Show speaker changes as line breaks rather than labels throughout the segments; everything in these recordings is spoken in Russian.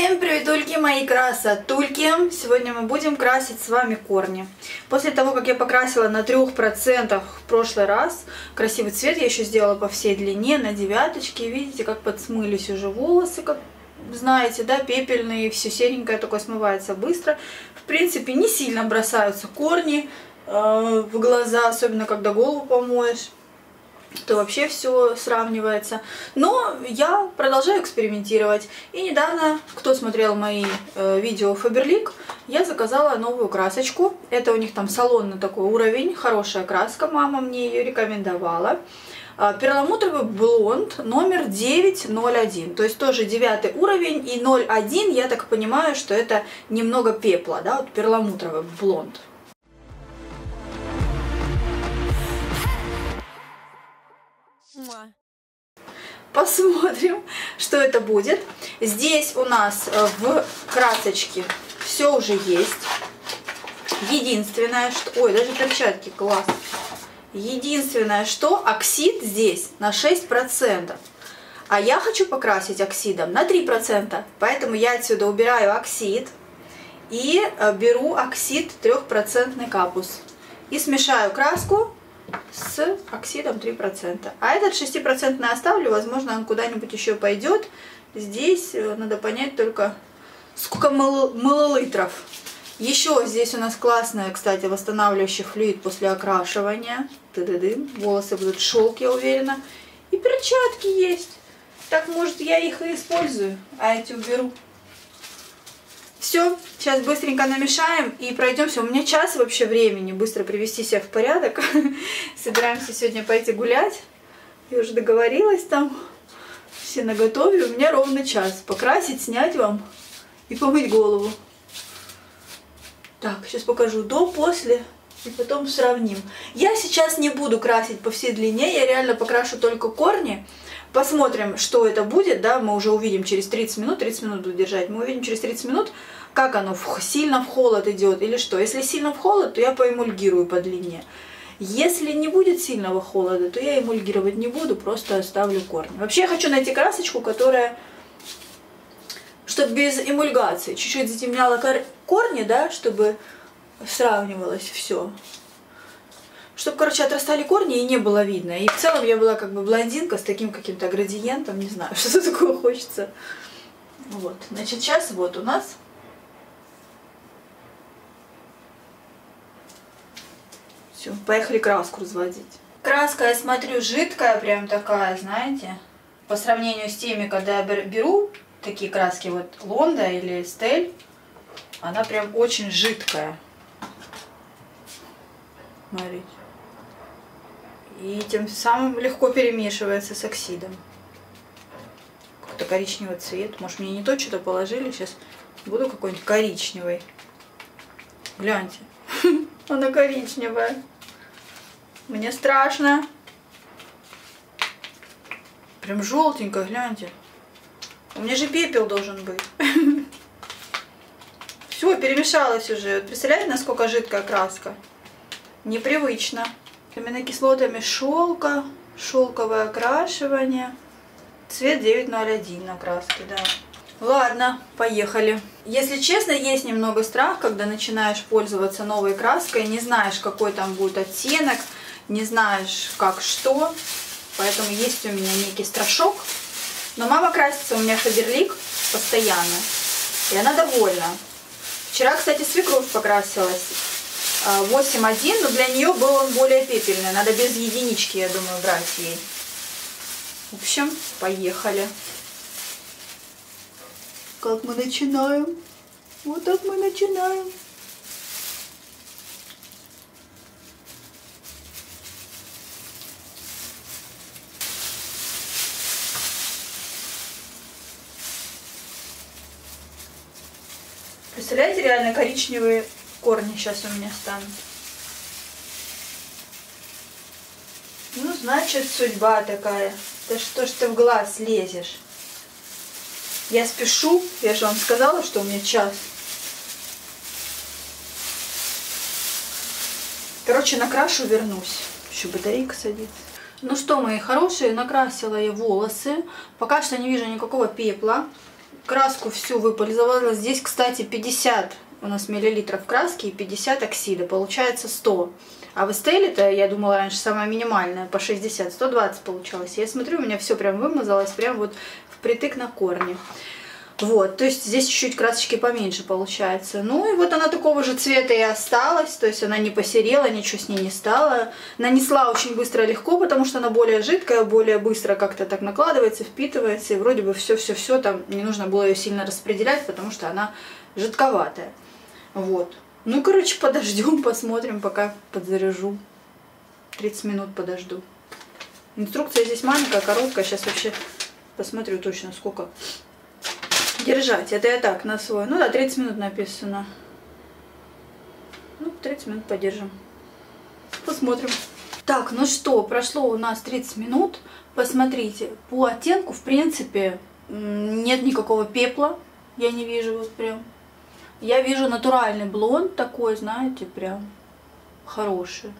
Всем привет, тульки мои красотульки! Сегодня мы будем красить с вами корни. После того, как я покрасила на 3% в прошлый раз, красивый цвет я еще сделала по всей длине, на девяточке. Видите, как подсмылись уже волосы, как знаете, да, пепельные, все серенькое такое смывается быстро. В принципе, не сильно бросаются корни э, в глаза, особенно когда голову помоешь то вообще все сравнивается. Но я продолжаю экспериментировать. И недавно, кто смотрел мои э, видео Faberlic, я заказала новую красочку. Это у них там салонный такой уровень, хорошая краска, мама мне ее рекомендовала. А, перламутровый блонд номер 901, то есть тоже девятый уровень и 01, я так понимаю, что это немного пепла, да, вот перламутровый блонд. Посмотрим, что это будет. Здесь у нас э, в красочке все уже есть. Единственное, что... Ой, даже перчатки, класс. Единственное, что оксид здесь на 6%. А я хочу покрасить оксидом на 3%. Поэтому я отсюда убираю оксид и э, беру оксид 3% капус. И смешаю краску с оксидом 3%. А этот 6% оставлю, возможно, он куда-нибудь еще пойдет. Здесь э, надо понять только, сколько миллилитров. Еще здесь у нас классная, кстати, восстанавливающий флюид после окрашивания. Ты -ды -ды. Волосы будут шелк, я уверена. И перчатки есть. Так, может, я их и использую, а эти уберу. Все, сейчас быстренько намешаем и пройдемся. У меня час вообще времени быстро привести себя в порядок. Собираемся сегодня пойти гулять. Я уже договорилась там. Все на готове. У меня ровно час. Покрасить, снять вам и помыть голову. Так, сейчас покажу до, после и потом сравним. Я сейчас не буду красить по всей длине, я реально покрашу только корни. Посмотрим, что это будет, да, мы уже увидим через 30 минут, 30 минут буду держать, мы увидим через 30 минут, как оно, сильно в холод идет или что. Если сильно в холод, то я поэмульгирую по длине. Если не будет сильного холода, то я эмульгировать не буду, просто оставлю корни. Вообще я хочу найти красочку, которая, чтобы без эмульгации, чуть-чуть затемняла корни, да, чтобы сравнивалось все чтобы, короче, отрастали корни и не было видно. И в целом я была как бы блондинка с таким каким-то градиентом, не знаю, что такое хочется. Вот, значит, сейчас вот у нас Все, поехали краску разводить. Краска, я смотрю, жидкая прям такая, знаете. По сравнению с теми, когда я беру такие краски, вот Лонда или Стель, она прям очень жидкая. Смотрите и тем самым легко перемешивается с оксидом. Какой-то коричневый цвет. Может, мне не то что-то положили. Сейчас буду какой-нибудь коричневый. Гляньте. Она коричневая. Мне страшно. Прям желтенькая, гляньте. У меня же пепел должен быть. Все, перемешалось уже. Представляете, насколько жидкая краска? Непривычно аминокислотами шелка, шелковое окрашивание. Цвет 901 на краске, да. Ладно, поехали. Если честно, есть немного страх, когда начинаешь пользоваться новой краской, не знаешь, какой там будет оттенок, не знаешь, как что. Поэтому есть у меня некий страшок. Но мама красится у меня Фаберлик постоянно. И она довольна. Вчера, кстати, свекровь покрасилась. 8.1, но для нее был он более пепельный. Надо без единички, я думаю, брать ей. В общем, поехали. Как мы начинаем? Вот так мы начинаем. Представляете, реально коричневые корни сейчас у меня станут. Ну, значит, судьба такая. Да что ж ты в глаз лезешь? Я спешу, я же вам сказала, что у меня час. Короче, накрашу, вернусь. Еще батарейка садится. Ну что, мои хорошие, накрасила я волосы. Пока что не вижу никакого пепла. краску всю выпользовала. Здесь, кстати, 50 у нас миллилитров краски и 50 оксида. Получается 100. А в Эстеле-то, я думала раньше, самая минимальная, по 60, 120 получалось. Я смотрю, у меня все прям вымазалось, прям вот впритык на корне. Вот, то есть здесь чуть-чуть красочки поменьше получается. Ну и вот она такого же цвета и осталась, то есть она не посерела, ничего с ней не стало. Нанесла очень быстро легко, потому что она более жидкая, более быстро как-то так накладывается, впитывается, и вроде бы все-все-все, там не нужно было ее сильно распределять, потому что она жидковатая. Вот. Ну, короче, подождем, посмотрим, пока подзаряжу. 30 минут подожду. Инструкция здесь маленькая, короткая. Сейчас вообще посмотрю точно, сколько держать. Это я так, на свой. Ну да, 30 минут написано. Ну, 30 минут подержим. Посмотрим. Так, ну что, прошло у нас 30 минут. Посмотрите, по оттенку, в принципе, нет никакого пепла. Я не вижу вот прям. Я вижу натуральный блонд такой, знаете, прям хороший.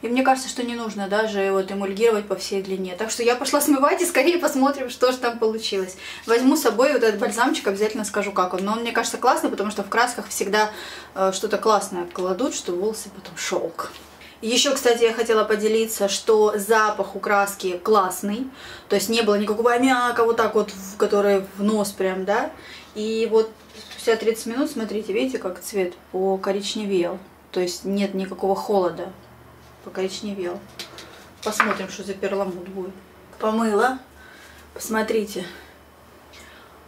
И мне кажется, что не нужно даже вот эмульгировать по всей длине. Так что я пошла смывать и скорее посмотрим, что же там получилось. Возьму с собой вот этот бальзамчик, обязательно скажу, как он. Но он, мне кажется, классный, потому что в красках всегда э, что-то классное кладут, что волосы потом шелк. Еще, кстати, я хотела поделиться, что запах у краски классный. То есть не было никакого аммиака вот так вот, который в нос прям, да. И вот спустя 30 минут, смотрите, видите, как цвет покоричневел. То есть нет никакого холода, покоричневел. Посмотрим, что за перламут будет. Помыла. Посмотрите.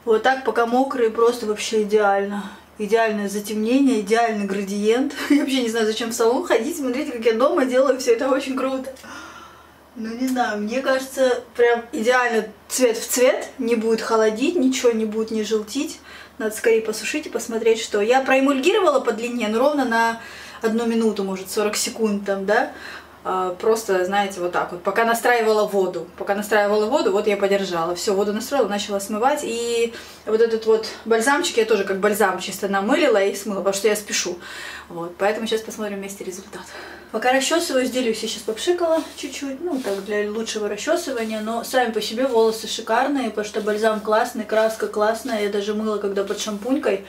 Вот так, пока мокрые, просто вообще идеально. Идеальное затемнение, идеальный градиент. Я вообще не знаю, зачем в салон ходить. Смотрите, как я дома делаю, все это очень круто. Ну, не знаю, мне кажется, прям идеально цвет в цвет. Не будет холодить, ничего не будет не желтить. Надо скорее посушить и посмотреть, что. Я проэмульгировала по длине, но ровно на одну минуту, может, 40 секунд там, да. А, просто, знаете, вот так вот. Пока настраивала воду. Пока настраивала воду, вот я подержала. Все, воду настроила, начала смывать. И вот этот вот бальзамчик я тоже как бальзам чисто намылила и смыла, потому что я спешу. Вот, поэтому сейчас посмотрим вместе результат. Пока расчесываю, я сейчас попшикала чуть-чуть, ну, так, для лучшего расчесывания, но сами по себе волосы шикарные, потому что бальзам классный, краска классная, я даже мыла, когда под шампунькой,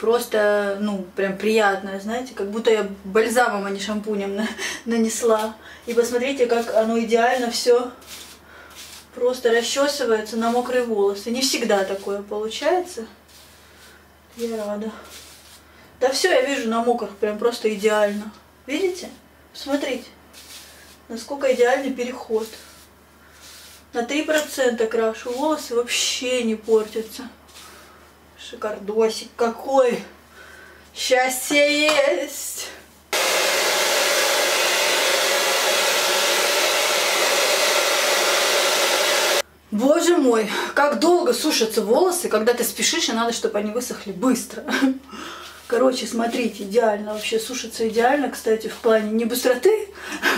просто, ну, прям приятная, знаете, как будто я бальзамом, а не шампунем на нанесла. И посмотрите, как оно идеально все просто расчесывается на мокрые волосы. Не всегда такое получается. Я рада. Да все я вижу на мокрых, прям просто идеально. Видите? Смотрите, насколько идеальный переход. На 3% крашу волосы, вообще не портятся. Шикардосик какой! Счастье есть! Боже мой, как долго сушатся волосы, когда ты спешишь, и надо, чтобы они высохли быстро. Короче, смотрите, идеально, вообще сушится идеально, кстати, в плане не быстроты,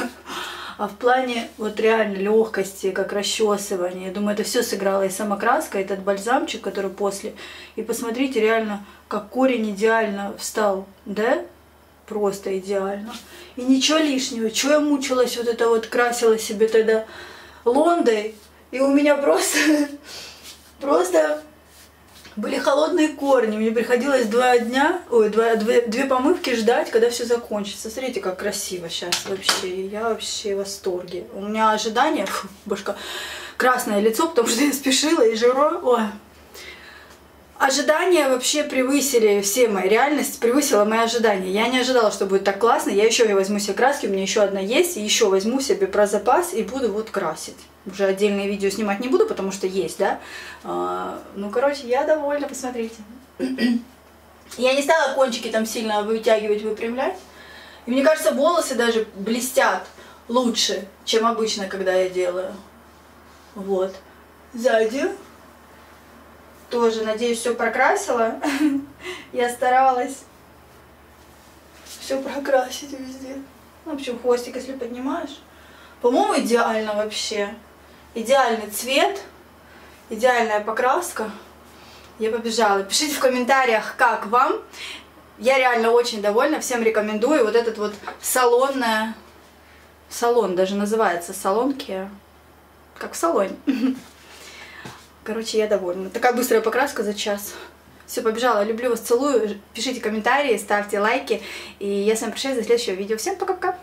а в плане вот реально легкости, как расчесывание. Я думаю, это все сыграло и сама краска, этот бальзамчик, который после. И посмотрите, реально, как корень идеально встал, да? Просто идеально. И ничего лишнего. Чего я мучилась, вот это вот красила себе тогда лондой. И у меня просто, просто были холодные корни. Мне приходилось два дня, ой, два, две, две помывки ждать, когда все закончится. Смотрите, как красиво сейчас вообще. Я вообще в восторге. У меня ожидания, фу, башка, красное лицо, потому что я спешила и жира. Ой, Ожидания вообще превысили все мои, реальность превысила мои ожидания. Я не ожидала, что будет так классно. Я еще возьму себе краски, у меня еще одна есть, и еще возьму себе про запас и буду вот красить. Уже отдельные видео снимать не буду, потому что есть, да. А, ну, короче, я довольна, посмотрите. я не стала кончики там сильно вытягивать, выпрямлять. И мне кажется, волосы даже блестят лучше, чем обычно, когда я делаю. Вот. Сзади тоже, надеюсь, все прокрасила. Я старалась все прокрасить везде. Ну, в общем, хвостик, если поднимаешь. По-моему, идеально вообще. Идеальный цвет, идеальная покраска. Я побежала. Пишите в комментариях, как вам. Я реально очень довольна, всем рекомендую. Вот этот вот салонная, салон даже называется, салон Как в салоне. Короче, я довольна. Такая быстрая покраска за час. Все, побежала. Люблю вас, целую. Пишите комментарии, ставьте лайки. И я с вами прощаюсь до следующего видео. Всем пока-пока.